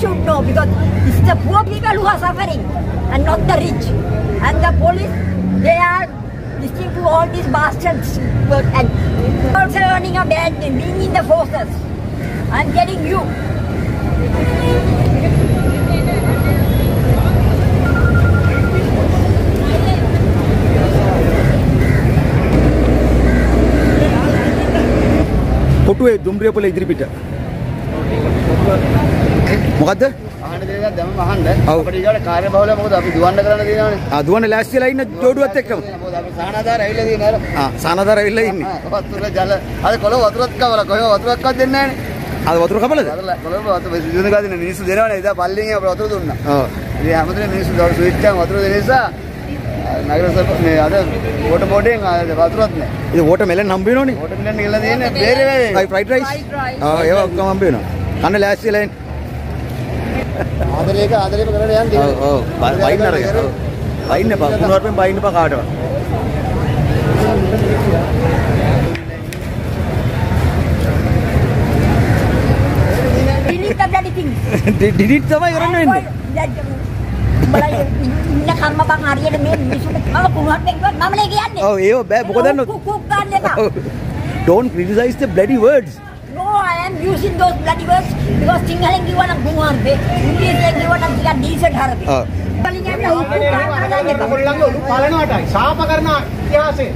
should know because it's the poor people who are suffering and not the rich. And the police, they are listening to all these bastards and also earning a bad name, being in the forces. I'm getting you. ಕೊಟ್ಟುವೆ ದುಮ್ರಿಯಪಲ್ಲ ಇದ್ರಿ ಬಿಟ್ಟ මොකද්ද? අහන්න දෙයක් දැම්ම අහන්න. අපිට ඊට කාර්ය බහුල මොකද අපි දුවන්න කරන්න තියෙනවනේ. ආ දුවන්න ලෑස්තිලා ඉන්න ජෝඩුවත් එක්කම. මොකද අපි සානාදාර ඇවිල්ලා තියෙන අර. ආ සානදාර ඇවිල්ලා ඉන්නේ. වතුර ජල අද කොළ වතුරත් කවලා කොහෙව වතුරක්වත් දෙන්නේ නැහනේ. ආ වතුර කපලද? කොළ වතුර විදුන ගාදින මිනිස්සු දෙනවනේ ඉතින් පල්ලියෙන් අපිට වතුර දුන්නා. ඔව්. ඉතින් හැමදේම මිනිස්සු දවස් ස්විච් එකෙන් වතුර දෙන නිසා නගර සභ මේ අද වෝට බෝඩෙන් වතුරත් නැහැ. ඉතින් වෝටර් මෙලන් හම්බ වෙනවනේ. වෝට මිලන් ගිහලා තියෙන්නේ බේරේ ෆ්‍රයිඩ් රයිස්. ආ ඒවා ඔක්කොම හම්බ වෙනවා. කන්න ලෑස්තිලා ඉන්න. ආදරේක ආදරේම කරගෙන යන්න ඔව් ඔව්. බයින්න අරගෙන. ඔව්. බයින්න එපා. කුණුවarpෙන් බයින්න එපා කාටවත්. Delete the things. ඩිලිට් තමයි කරන්න වෙන්නේ. උඹලා ඉන්න කම්ම බං හරියට මේ මිනිස්සුන්ට මම කුණුහත් එක්කවත් මම නේ කියන්නේ. ඔව් ඒව බෑ මොකද දන්නවද? කුක් ගන්න එපා. Don't criticize the bloody words. know I am using those bloody words because Sinhala given a good harbe, English given a decent harbe. కలిగే ఉప్పు కారణాలే కబుర్లంలో పాలన ఆట శాపకరణ ఇతిహాసే